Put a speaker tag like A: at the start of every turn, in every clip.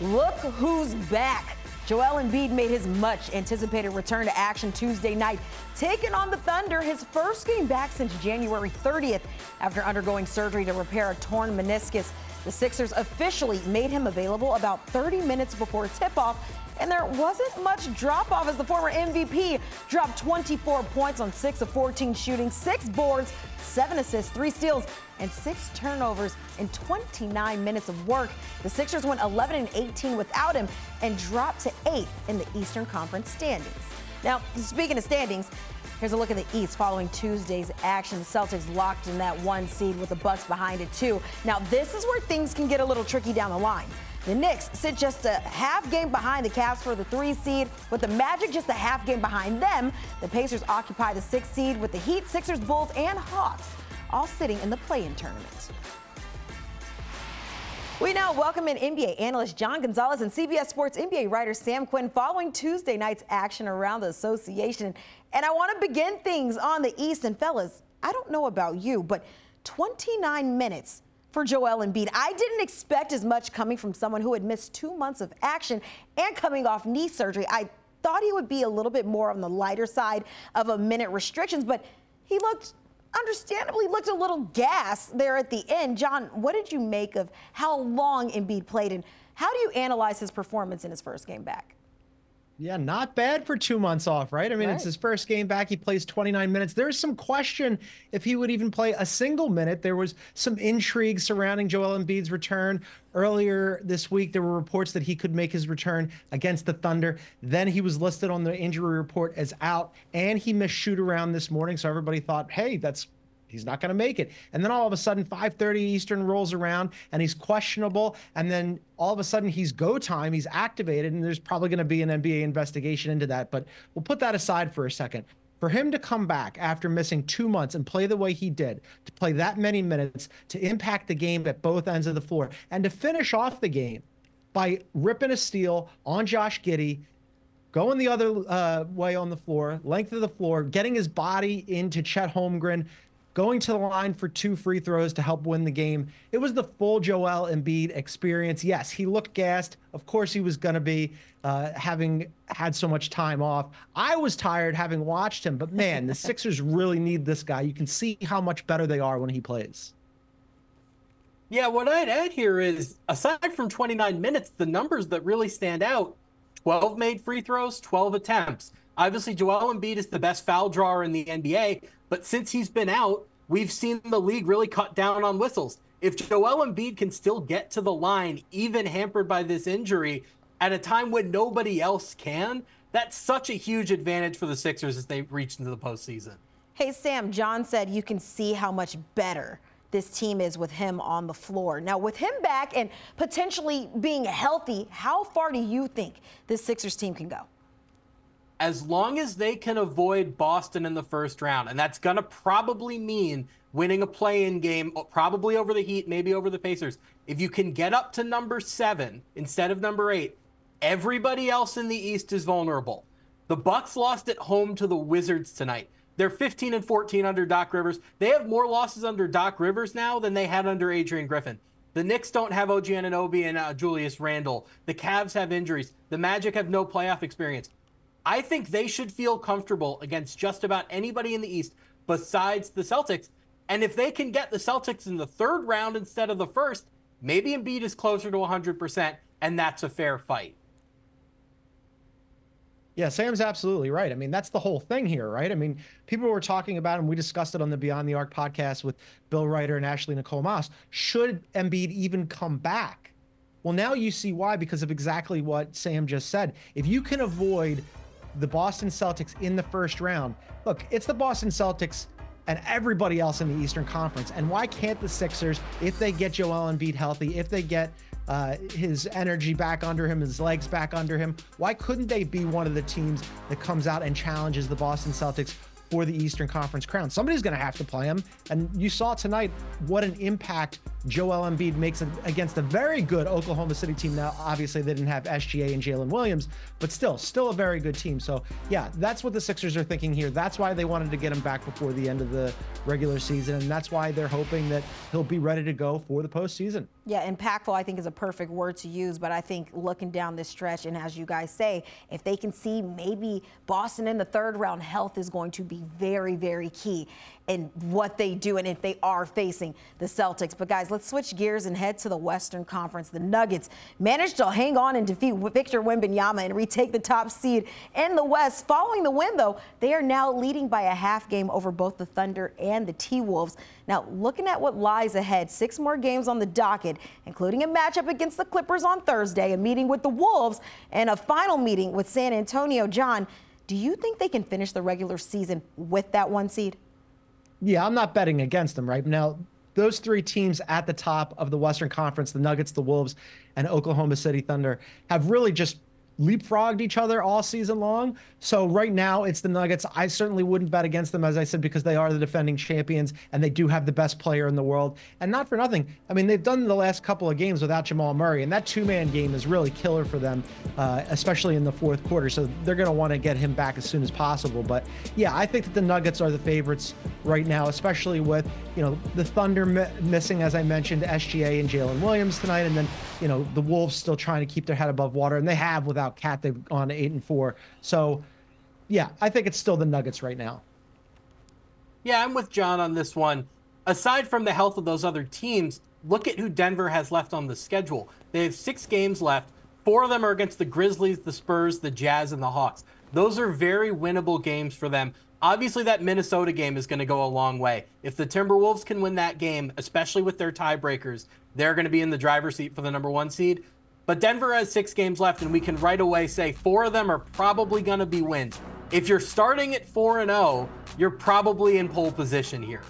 A: Look who's back. Joel Embiid made his much anticipated return to action Tuesday night, taking on the Thunder, his first game back since January 30th after undergoing surgery to repair a torn meniscus. The Sixers officially made him available about 30 minutes before tip off and there wasn't much drop off as the former MVP dropped 24 points on 6 of 14 shooting, 6 boards, 7 assists, 3 steals, and 6 turnovers in 29 minutes of work. The Sixers went 11 and 18 without him and dropped to 8th in the Eastern Conference standings. Now, speaking of standings, Here's a look at the East following Tuesday's action. The Celtics locked in that one seed with the Bucks behind it too. Now this is where things can get a little tricky down the line. The Knicks sit just a half game behind the Cavs for the three seed, with the Magic just a half game behind them. The Pacers occupy the sixth seed with the Heat, Sixers, Bulls, and Hawks all sitting in the play-in tournament. We now welcome in NBA analyst John Gonzalez and CBS Sports NBA writer Sam Quinn following Tuesday night's action around the association. And I want to begin things on the East. And fellas, I don't know about you, but 29 minutes for Joel Embiid. I didn't expect as much coming from someone who had missed two months of action and coming off knee surgery. I thought he would be a little bit more on the lighter side of a minute restrictions, but he looked understandably looked a little gas there at the end. John, what did you make of how long Embiid played and how do you analyze his performance in his first game back?
B: Yeah, not bad for two months off, right? I mean, right. it's his first game back. He plays 29 minutes. There's some question if he would even play a single minute. There was some intrigue surrounding Joel Embiid's return. Earlier this week, there were reports that he could make his return against the Thunder. Then he was listed on the injury report as out, and he missed shoot around this morning. So everybody thought, hey, that's he's not going to make it. And then all of a sudden, 5:30 Eastern rolls around, and he's questionable. And then all of a sudden, he's go time. He's activated, and there's probably going to be an NBA investigation into that. But we'll put that aside for a second. For him to come back after missing two months and play the way he did, to play that many minutes, to impact the game at both ends of the floor, and to finish off the game by ripping a steal on Josh Giddey, going the other uh, way on the floor, length of the floor, getting his body into Chet Holmgren, going to the line for two free throws to help win the game. It was the full Joel Embiid experience. Yes, he looked gassed. Of course, he was going to be uh, having had so much time off. I was tired having watched him, but man, the Sixers really need this guy. You can see how much better they are when he plays.
C: Yeah, what I'd add here is aside from 29 minutes, the numbers that really stand out 12 made free throws, 12 attempts. Obviously, Joel Embiid is the best foul drawer in the NBA, but since he's been out, we've seen the league really cut down on whistles. If Joel Embiid can still get to the line, even hampered by this injury, at a time when nobody else can, that's such a huge advantage for the Sixers as they reach into the postseason.
A: Hey, Sam, John said you can see how much better this team is with him on the floor. Now, with him back and potentially being healthy, how far do you think this Sixers team can go?
C: As long as they can avoid Boston in the first round, and that's going to probably mean winning a play in game, probably over the Heat, maybe over the Pacers. If you can get up to number seven instead of number eight, everybody else in the East is vulnerable. The Bucks lost at home to the Wizards tonight. They're 15 and 14 under Doc Rivers. They have more losses under Doc Rivers now than they had under Adrian Griffin. The Knicks don't have OG Anunoby and uh, Julius Randle. The Cavs have injuries. The Magic have no playoff experience. I think they should feel comfortable against just about anybody in the East besides the Celtics. And if they can get the Celtics in the third round instead of the first, maybe Embiid is closer to 100%, and that's a fair fight.
B: Yeah, Sam's absolutely right. I mean, that's the whole thing here, right? I mean, people were talking about, and we discussed it on the Beyond the Arc podcast with Bill Reiter and Ashley Nicole Moss. Should Embiid even come back? Well, now you see why because of exactly what Sam just said. If you can avoid the Boston Celtics in the first round. Look, it's the Boston Celtics and everybody else in the Eastern Conference. And why can't the Sixers, if they get Joel Embiid healthy, if they get uh, his energy back under him, his legs back under him, why couldn't they be one of the teams that comes out and challenges the Boston Celtics for the Eastern Conference crown. Somebody's going to have to play him. And you saw tonight what an impact Joel Embiid makes against a very good Oklahoma City team. Now, obviously, they didn't have SGA and Jalen Williams, but still, still a very good team. So, yeah, that's what the Sixers are thinking here. That's why they wanted to get him back before the end of the regular season. And that's why they're hoping that he'll be ready to go for the postseason.
A: Yeah, impactful, I think, is a perfect word to use. But I think looking down this stretch, and as you guys say, if they can see maybe Boston in the third round, health is going to be very, very key in what they do and if they are facing the Celtics. But guys, let's switch gears and head to the Western Conference. The Nuggets managed to hang on and defeat Victor Wembanyama and retake the top seed in the West. Following the win, though, they are now leading by a half game over both the Thunder and the T Wolves. Now, looking at what lies ahead, six more games on the docket, including a matchup against the Clippers on Thursday, a meeting with the Wolves, and a final meeting with San Antonio. John, do you think they can finish the regular season with that one seed?
B: Yeah, I'm not betting against them right now. Those three teams at the top of the Western Conference, the Nuggets, the Wolves, and Oklahoma City Thunder, have really just leapfrogged each other all season long. So right now it's the Nuggets. I certainly wouldn't bet against them, as I said, because they are the defending champions and they do have the best player in the world. And not for nothing. I mean, they've done the last couple of games without Jamal Murray, and that two-man game is really killer for them, uh, especially in the fourth quarter. So they're going to want to get him back as soon as possible. But yeah, I think that the Nuggets are the favorites right now, especially with you know the Thunder missing, as I mentioned, SGA and Jalen Williams tonight, and then you know the Wolves still trying to keep their head above water, and they have without without KAT, they've gone eight and four. So, yeah, I think it's still the Nuggets right now.
C: Yeah, I'm with John on this one. Aside from the health of those other teams, look at who Denver has left on the schedule. They have six games left. Four of them are against the Grizzlies, the Spurs, the Jazz, and the Hawks. Those are very winnable games for them. Obviously, that Minnesota game is going to go a long way. If the Timberwolves can win that game, especially with their tiebreakers, they're going to be in the driver's seat for the number one seed. But Denver has six games left, and we can right away say four of them are probably going to be wins. If you're starting at 4 and 0, you're probably in pole position here.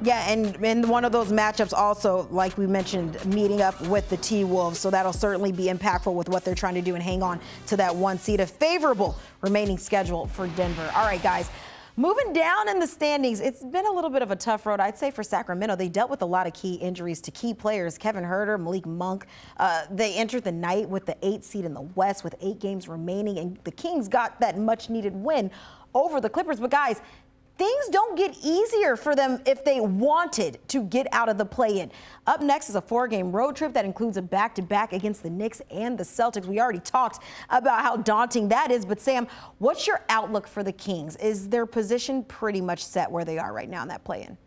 A: Yeah, and in one of those matchups, also, like we mentioned, meeting up with the T Wolves. So that'll certainly be impactful with what they're trying to do and hang on to that one seed. A favorable remaining schedule for Denver. All right, guys. Moving down in the standings, it's been a little bit of a tough road, I'd say, for Sacramento. They dealt with a lot of key injuries to key players Kevin Huerter, Malik Monk. Uh, they entered the night with the eighth seed in the West with eight games remaining, and the Kings got that much needed win over the Clippers. But, guys, things don't get easier for them if they wanted to get out of the play in. Up next is a four game road trip that includes a back to back against the Knicks and the Celtics. We already talked about how daunting that is, but Sam, what's your outlook for the Kings? Is their position pretty much set where they are right now in that play in?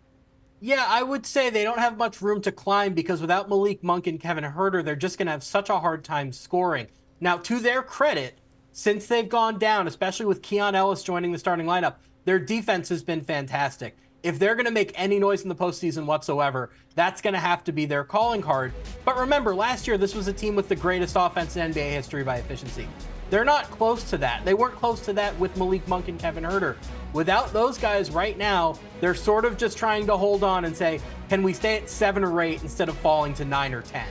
C: Yeah, I would say they don't have much room to climb because without Malik Monk and Kevin Huerter, they're just going to have such a hard time scoring. Now, to their credit, since they've gone down, especially with Keon Ellis joining the starting lineup, their defense has been fantastic. If they're going to make any noise in the postseason whatsoever, that's going to have to be their calling card. But remember, last year, this was a team with the greatest offense in NBA history by efficiency. They're not close to that. They weren't close to that with Malik Monk and Kevin Huerter. Without those guys right now, they're sort of just trying to hold on and say, can we stay at seven or eight instead of falling to nine or 10?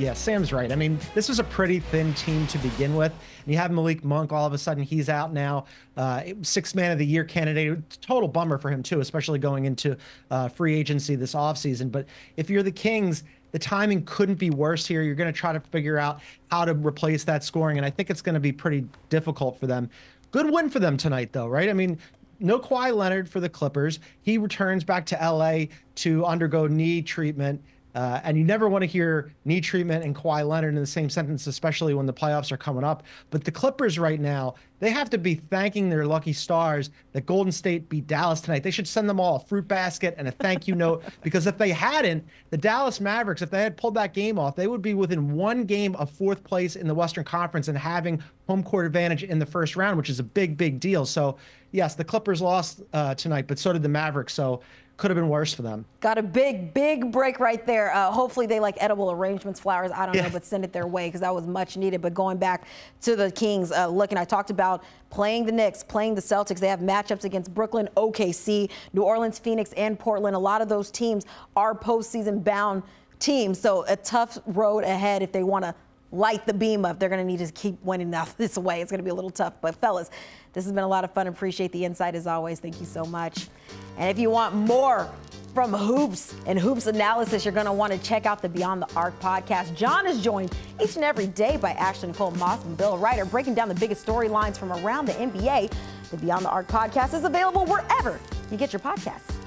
B: Yeah, Sam's right. I mean, this was a pretty thin team to begin with. And you have Malik Monk, all of a sudden he's out now. Uh, six man of the year candidate. Total bummer for him, too, especially going into uh, free agency this offseason. But if you're the Kings, the timing couldn't be worse here. You're going to try to figure out how to replace that scoring. And I think it's going to be pretty difficult for them. Good win for them tonight, though, right? I mean, no Kawhi Leonard for the Clippers. He returns back to LA to undergo knee treatment. Uh, and you never want to hear knee treatment and Kawhi Leonard in the same sentence, especially when the playoffs are coming up. But the Clippers right now, they have to be thanking their lucky stars that Golden State beat Dallas tonight. They should send them all a fruit basket and a thank you note because if they hadn't, the Dallas Mavericks, if they had pulled that game off, they would be within one game of fourth place in the Western Conference and having home court advantage in the first round, which is a big, big deal. So, yes, the Clippers lost uh, tonight, but so did the Mavericks. So, could have been worse for them.
A: Got a big, big break right there. Uh, hopefully they like edible arrangements, flowers. I don't yeah. know, but send it their way because that was much needed. But going back to the Kings, uh, looking, I talked about playing the Knicks, playing the Celtics. They have matchups against Brooklyn, OKC, New Orleans, Phoenix, and Portland. A lot of those teams are postseason bound teams. So a tough road ahead if they want to light the beam up. They're going to need to keep winning this way. It's going to be a little tough. But fellas, this has been a lot of fun. Appreciate the insight as always. Thank you so much. And if you want more from Hoops and Hoops analysis, you're going to want to check out the Beyond the Arc podcast. John is joined each and every day by Ashley Nicole Moss and Bill Reiter, breaking down the biggest storylines from around the NBA. The Beyond the Arc podcast is available wherever you get your podcasts.